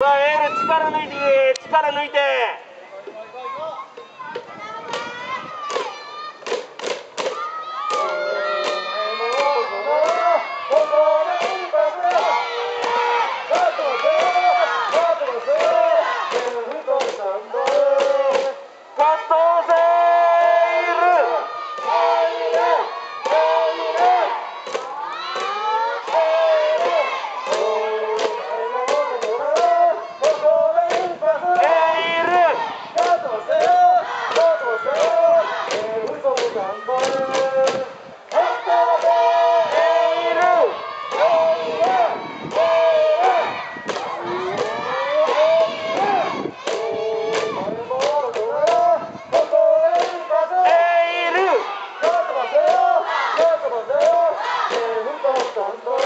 力抜いて力抜いて。Santo.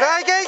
Thank you.